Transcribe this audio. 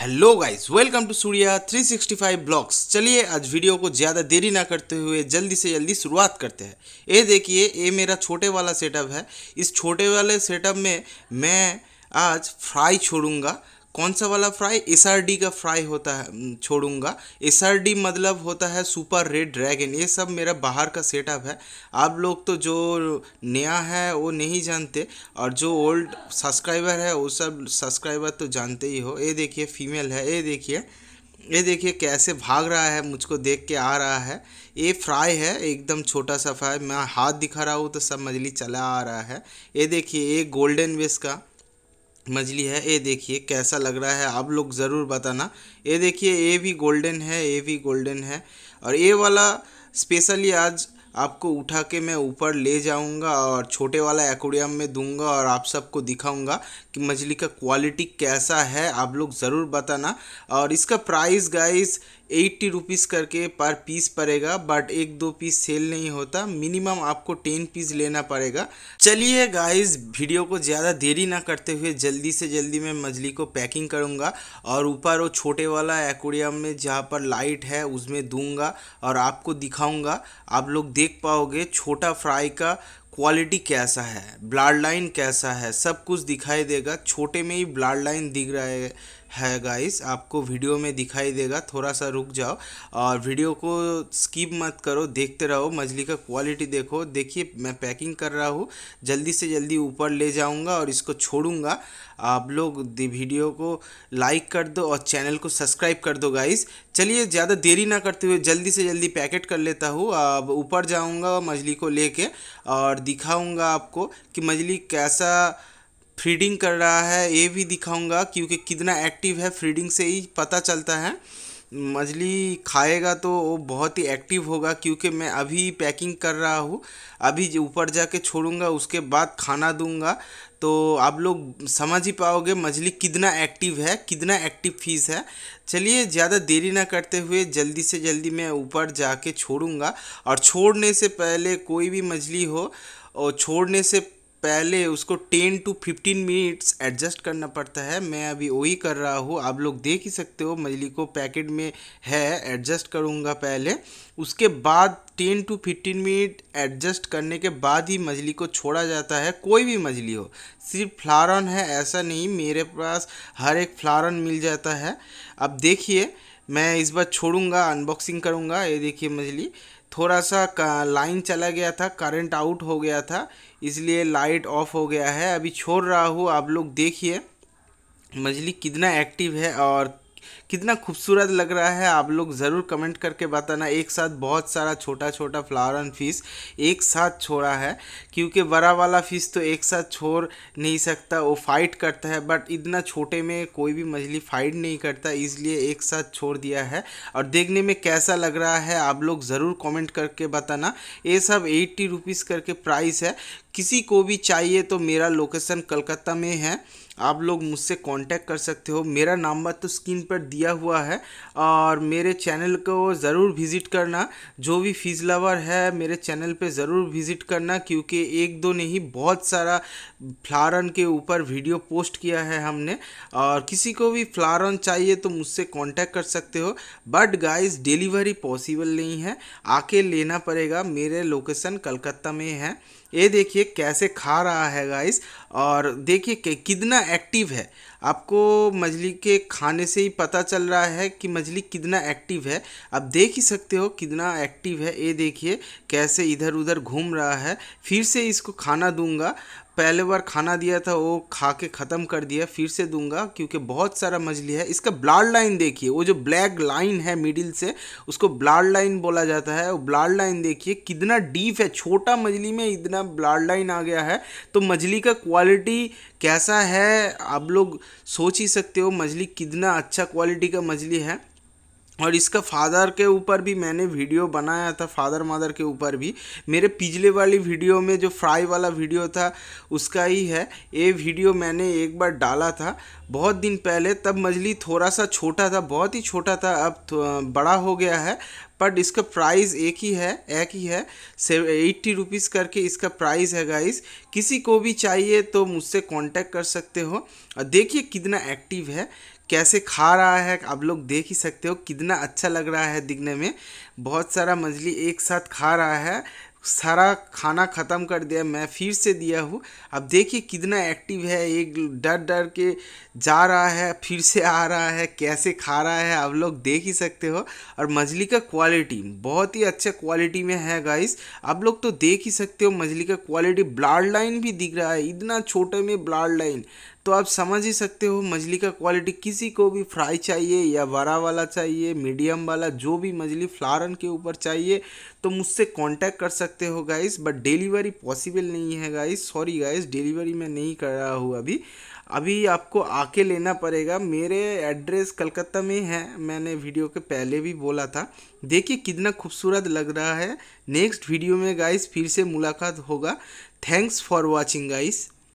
Hello guys welcome to Surya 365 blocks चलिए, आज video को ज़्यादा देरी ना करते हुए जल्दी से जल्दी शुरुआत करते हैं। ये देखिए, ये मेरा छोटे वाला सेटअप है। इस छोटे वाले सेटअप में मैं आज फ्राई छोड़ूँगा। कौन सा वाला फ्राई एसआरडी का फ्राई होता है छोड़ूँगा। एसआरडी मतलब होता है सुपर रेड ड्रैगन ये सब मेरा बाहर का सेटअप है। आप लोग तो जो नया है, वो नहीं जानते। और जो ओल्ड सब्सक्राइबर है, वो सब सब्सक्राइबर तो जानते ही हो। ये देखिए फीमेल है। ये देखिए ये देखिए कैसे भाग रहा है, मुझको देख के आ रहा है। ये फ्राई है, एकदम छोटा सा फ्राई मैं हाथ दिखा रहा हूँ तो सब मछली चला आ रहा है। ये देखिए, ये गोल्डन वेस का मछली है ये देखिए कैसा लग रहा है, आप लोग ज़रूर बताना। ये देखिए ये भी गोल्डन है ये भी गोल्डन है। और ये वाला स्पेशली आज आपको उठा के मैं ऊपर ले जाऊँगा और छोटे वाला एक्वेरियम में दूँगा और आप सबको दिखाऊँगा कि मछली का क्वालिटी कैसा है, आप लोग ज़रूर बताना। और इसका प्राइस गाइस एट्टी रुपीज़ करके पर पीस पड़ेगा बट एक दो पीस सेल नहीं होता। मिनिमम आपको टेन पीस लेना पड़ेगा। चलिए गाइस वीडियो को ज़्यादा देरी ना करते हुए जल्दी से जल्दी मैं मछली को पैकिंग करूँगा और ऊपर वो छोटे वाला एक्वेरियम में जहाँ पर लाइट है, उसमें दूँगा और आपको दिखाऊँगा। आप लोग देख पाओगे, छोटा फ्राई का क्वालिटी कैसा है? ब्लड लाइन कैसा है? सब कुछ दिखाई देगा। छोटे में ही ब्लड लाइन दिख रहा है है गाइस आपको वीडियो में दिखाई देगा। थोड़ा सा रुक जाओ और वीडियो को स्किप मत करो। देखते रहो। मछली का क्वालिटी देखो। देखिए, मैं पैकिंग कर रहा हूँ। जल्दी से जल्दी ऊपर ले जाऊँगा और इसको छोड़ूँगा। आप लोग वीडियो को लाइक कर दो और चैनल को सब्सक्राइब कर दो गाइस चलिए, ज़्यादा देरी ना करते हुए जल्दी से जल्दी पैकेट कर लेता हूँ। अब ऊपर जाऊँगा मछली को लेके और दिखाऊँगा आपको कि मछली कैसा फीडिंग कर रहा है। ये भी दिखाऊँगा क्योंकि कितना एक्टिव है, फीडिंग से ही पता चलता है। मछली खाएगा तो वो बहुत ही एक्टिव होगा क्योंकि मैं अभी पैकिंग कर रहा हूँ। अभी ऊपर जाके छोड़ूँगा, उसके बाद खाना दूँगा। तो आप लोग समझ ही पाओगे मछली कितना एक्टिव है, कितना एक्टिव फ़ीस है। चलिए ज़्यादा देरी ना करते हुए जल्दी से जल्दी मैं ऊपर जाके छोड़ूँगा। और छोड़ने से पहले कोई भी मछली हो और छोड़ने से पहले उसको ten to fifteen minutes adjust करना पड़ता है। मैं अभी वही कर रहा हूँ। आप लोग देख ही सकते हो मछली को पैकेट में है एडजस्ट करूँगा पहले। उसके बाद ten to fifteen minute adjust करने के बाद ही मछली को छोड़ा जाता है, कोई भी मछली हो। सिर्फ़ फ्लारन है, ऐसा नहीं, मेरे पास हर एक फ्लारन मिल जाता है। अब देखिए, मैं इस बार छोड़ूँगा अनबॉक्सिंग करूँगा। ये देखिए मछली थोड़ा सा लाइन चला गया था करंट आउट हो गया था, इसलिए लाइट ऑफ़ हो गया है। अभी छोड़ रहा हूँ, आप लोग देखिए, मछली कितना एक्टिव है और कितना खूबसूरत लग रहा है। आप लोग ज़रूर कमेंट करके बताना। एक साथ बहुत सारा छोटा छोटा फ्लावर एंड फ़िश एक साथ छोड़ा है, क्योंकि बड़ा वाला फ़िश तो एक साथ छोड़ नहीं सकता, वो फाइट करता है बट इतना छोटे में कोई भी मछली फाइट नहीं करता, इसलिए एक साथ छोड़ दिया है। और देखने में कैसा लग रहा है, आप लोग ज़रूर कमेंट करके बताना। ये सब एट्टी रुपीज़ करके प्राइस है। किसी को भी चाहिए तो मेरा लोकेशन कलकत्ता में है। आप लोग मुझसे कांटेक्ट कर सकते हो। मेरा नंबर तो स्क्रीन पर दिया हुआ है और मेरे चैनल को ज़रूर विज़िट करना। जो भी फ़ीस लवर है, मेरे चैनल पे ज़रूर विज़िट करना क्योंकि एक दो नहीं बहुत सारा फ्लारन के ऊपर वीडियो पोस्ट किया है हमने। और किसी को भी फ्लारन चाहिए तो मुझसे कांटेक्ट कर सकते हो। बट गाइस डिलीवरी पॉसिबल नहीं है। आके लेना पड़ेगा। मेरे लोकेशन कलकत्ता में है। ये देखिए कैसे खा रहा है गाइस और देखिए कितना एक्टिव है। आपको मछली के खाने से ही पता चल रहा है कि मछली कितना एक्टिव है। आप देख ही सकते हो कितना एक्टिव है। ये देखिए, कैसे इधर उधर घूम रहा है। फिर से इसको खाना दूँगा। पहले बार खाना दिया था, वो खा के ख़त्म कर दिया। फिर से दूँगा, क्योंकि बहुत सारा मछली है। इसका ब्लड लाइन देखिए, वो जो ब्लैक लाइन है मिडिल से, उसको ब्लड लाइन बोला जाता है। वो ब्लड लाइन देखिए, कितना डीप है। छोटा मछली में इतना ब्लड लाइन आ गया है। तो मछली का क्वालिटी कैसा है? आप लोग सोच ही सकते हो, मछली कितना अच्छा क्वालिटी का मछली है। और इसका फादर के ऊपर भी मैंने वीडियो बनाया था फादर मदर के ऊपर भी। मेरे पिछले वाली वीडियो में जो फ्राई वाला वीडियो था, उसका ही है। ये वीडियो मैंने एक बार डाला था, बहुत दिन पहले, तब मछली थोड़ा सा छोटा था, बहुत ही छोटा था, अब बड़ा हो गया है। बट इसका प्राइस एक ही है, एक ही है। एट्टी रुपीज़ करके इसका प्राइस है गाइस किसी को भी चाहिए तो मुझसे कांटेक्ट कर सकते हो। और देखिए कितना एक्टिव है, कैसे खा रहा है। आप लोग देख ही सकते हो कितना अच्छा लग रहा है दिखने में। बहुत सारा मछली एक साथ खा रहा है। सारा खाना ख़त्म कर दिया, मैं फिर से दिया हूँ। अब देखिए कितना एक्टिव है, एक डर डर के जा रहा है, फिर से आ रहा है, कैसे खा रहा है, आप लोग देख ही सकते हो। और मछली का क्वालिटी बहुत ही अच्छा क्वालिटी में है गाइस आप लोग तो देख ही सकते हो, मछली का क्वालिटी ब्लड लाइन भी दिख रहा है, इतना छोटे में ब्लड लाइन तो आप समझ ही सकते हो, मछली का क्वालिटी किसी को भी फ्राई चाहिए या बड़ा वाला चाहिए मीडियम वाला, जो भी मछली फ्लारन के ऊपर चाहिए तो मुझसे कांटेक्ट कर सकते हो गाइस बट डिलीवरी पॉसिबल नहीं है गाइस सॉरी गाइस डिलीवरी मैं नहीं कर रहा हूँ अभी। अभी आपको आके लेना पड़ेगा। मेरे एड्रेस कलकत्ता में है। मैंने वीडियो के पहले भी बोला था। देखिए कितना खूबसूरत लग रहा है। नेक्स्ट वीडियो में गाइस फिर से मुलाकात होगा। Thanks for watching guys